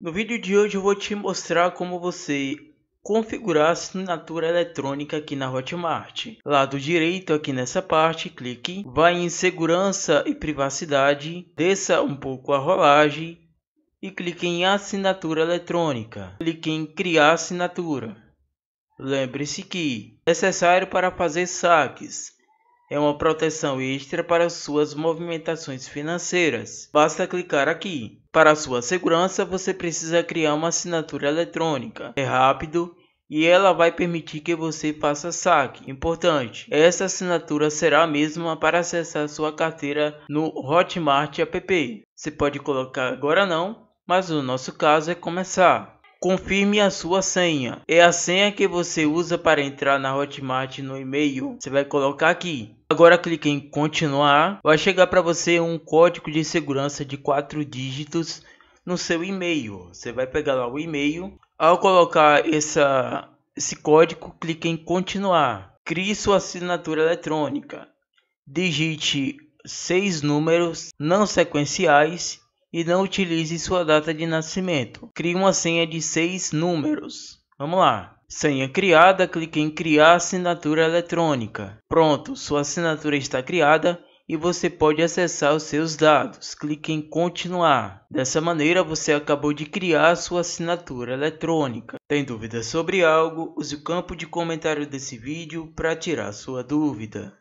No vídeo de hoje eu vou te mostrar como você configurar a assinatura eletrônica aqui na Hotmart. Lado direito aqui nessa parte, clique, vai em segurança e privacidade, desça um pouco a rolagem e clique em assinatura eletrônica. Clique em criar assinatura. Lembre-se que é necessário para fazer saques é uma proteção extra para suas movimentações financeiras. Basta clicar aqui. Para sua segurança, você precisa criar uma assinatura eletrônica. É rápido e ela vai permitir que você faça saque. Importante, essa assinatura será a mesma para acessar sua carteira no Hotmart app. Você pode colocar agora não, mas no nosso caso é começar. Confirme a sua senha. É a senha que você usa para entrar na Hotmart no e-mail. Você vai colocar aqui. Agora clique em continuar. Vai chegar para você um código de segurança de 4 dígitos no seu e-mail. Você vai pegar lá o e-mail. Ao colocar essa, esse código, clique em continuar. Crie sua assinatura eletrônica. Digite seis números não sequenciais e não utilize sua data de nascimento. Crie uma senha de seis números. Vamos lá. Senha criada, clique em criar assinatura eletrônica. Pronto, sua assinatura está criada e você pode acessar os seus dados. Clique em continuar. Dessa maneira você acabou de criar sua assinatura eletrônica. Tem dúvidas sobre algo? Use o campo de comentário desse vídeo para tirar sua dúvida.